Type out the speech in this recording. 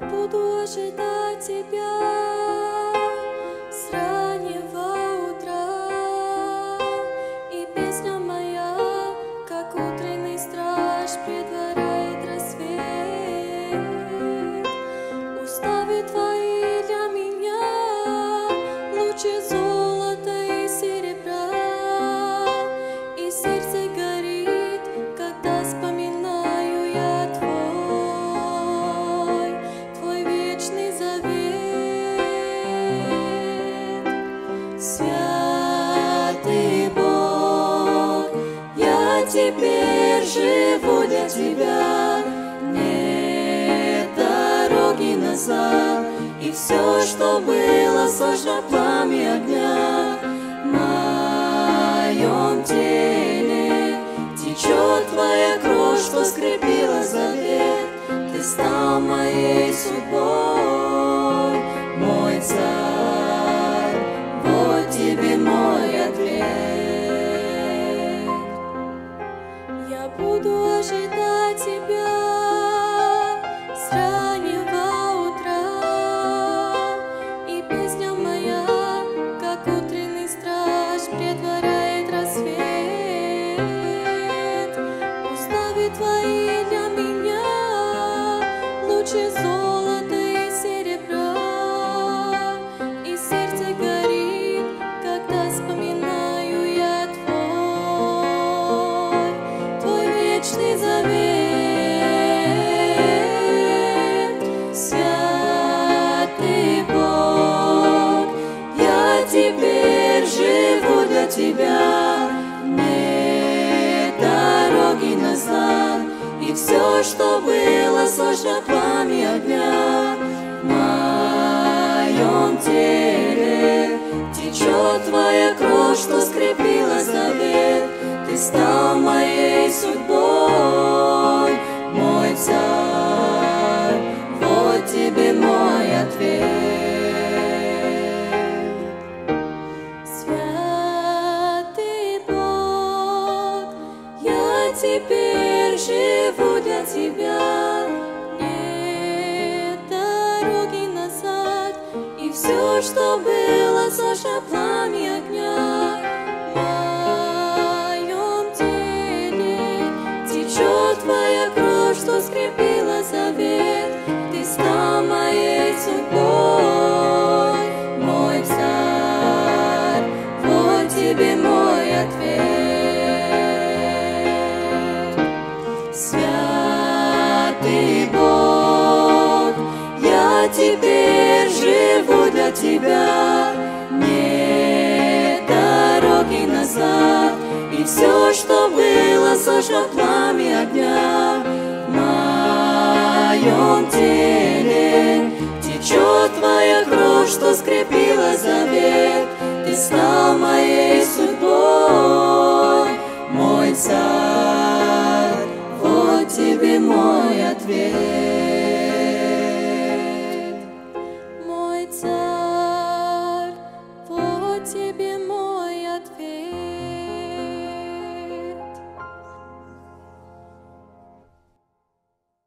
буду ожидать Тебя с раннего утра. И песня теперь живу для Тебя. Нет дороги назад, и все, что было, сложно пламя огня. В моем теле течет Твоя кровь, что скрепила завет. Ты стал моей судьбой, мой царь. Вот тебе мой ответ. Твои для меня лучше золота Тебя. Нет дороги назад, и все, что было, сложно пламя огня. В моем теле течет Твоя кровь, что скрепила завет. Ты стал моей судьбой, теперь живу для Тебя. Нет дороги назад, и все, что было, сложно пламя огня. В моем теле течет Твоя кровь, что скрепила завет. Ты стал моей судьбой, мой царь. Вот тебе мой ответ. теперь живу для тебя. Нет дороги назад, и все, что было, сожжет пламя огня. В моем теле течет твоя кровь, что скрепила завет. Ты стал моей судьбой, мой царь. that fear.